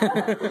Ha ha ha ha.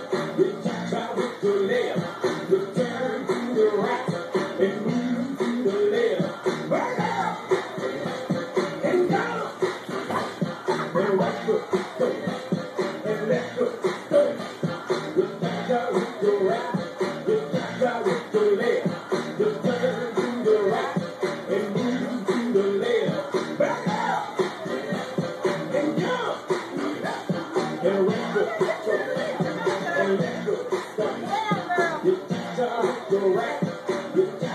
And right foot, third. And left foot, third. With that guy with right. With that guy with left. Just turn to the right. And move to the left. Back out. And jump. And right foot, third. And left foot, third. With that guy with right.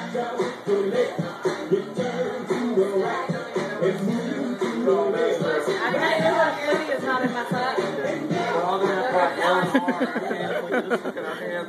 We're all gonna have and our hands.